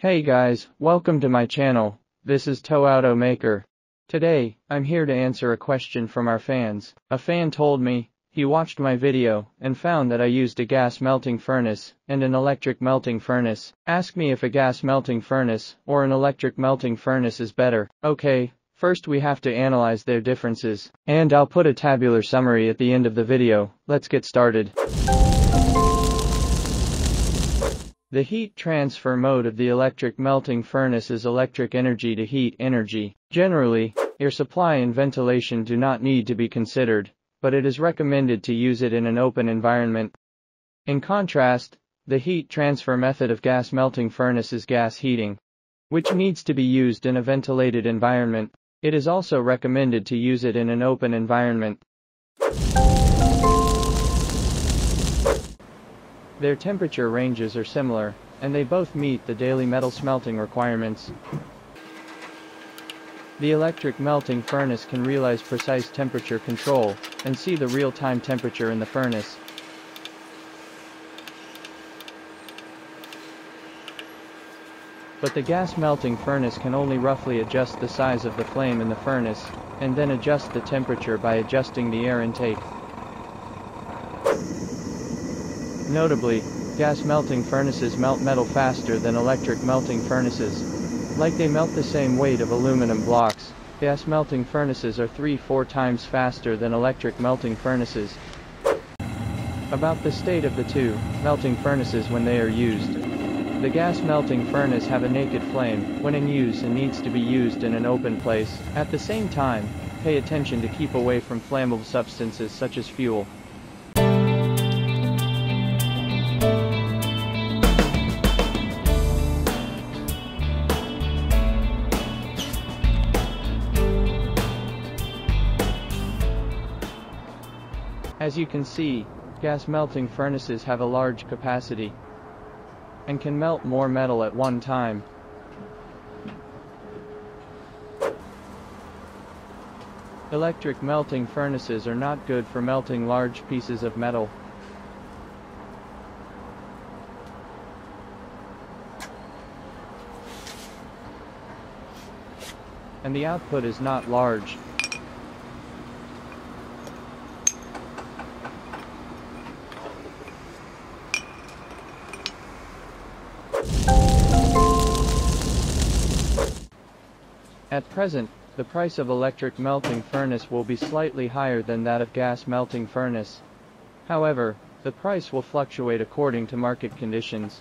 Hey guys, welcome to my channel. This is ToAuto Maker. Today, I'm here to answer a question from our fans. A fan told me, he watched my video and found that I used a gas melting furnace and an electric melting furnace. Ask me if a gas melting furnace or an electric melting furnace is better. Okay, first we have to analyze their differences. And I'll put a tabular summary at the end of the video. Let's get started. The heat transfer mode of the electric melting furnace is electric energy to heat energy. Generally, air supply and ventilation do not need to be considered, but it is recommended to use it in an open environment. In contrast, the heat transfer method of gas melting furnace is gas heating, which needs to be used in a ventilated environment. It is also recommended to use it in an open environment. Their temperature ranges are similar, and they both meet the daily metal smelting requirements. The electric melting furnace can realize precise temperature control and see the real-time temperature in the furnace. But the gas melting furnace can only roughly adjust the size of the flame in the furnace, and then adjust the temperature by adjusting the air intake. Notably, gas melting furnaces melt metal faster than electric melting furnaces. Like they melt the same weight of aluminum blocks, gas melting furnaces are 3-4 times faster than electric melting furnaces. About the state of the two melting furnaces when they are used. The gas melting furnace have a naked flame when in use and needs to be used in an open place. At the same time, pay attention to keep away from flammable substances such as fuel. As you can see, gas melting furnaces have a large capacity and can melt more metal at one time. Electric melting furnaces are not good for melting large pieces of metal. And the output is not large. At present, the price of electric melting furnace will be slightly higher than that of gas melting furnace. However, the price will fluctuate according to market conditions.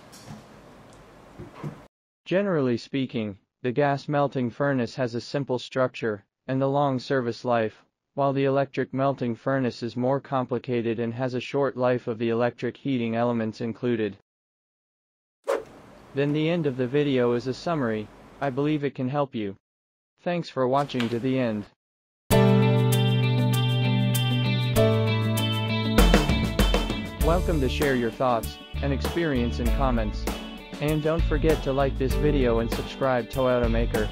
Generally speaking, the gas melting furnace has a simple structure and a long service life, while the electric melting furnace is more complicated and has a short life of the electric heating elements included. Then the end of the video is a summary, I believe it can help you. Thanks for watching to the end. Welcome to share your thoughts and experience in comments. And don't forget to like this video and subscribe to Automaker. Maker.